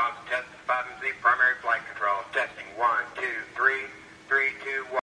response, test 5MZ, primary flight control, testing 1, 2, 3, 3, 2, 1.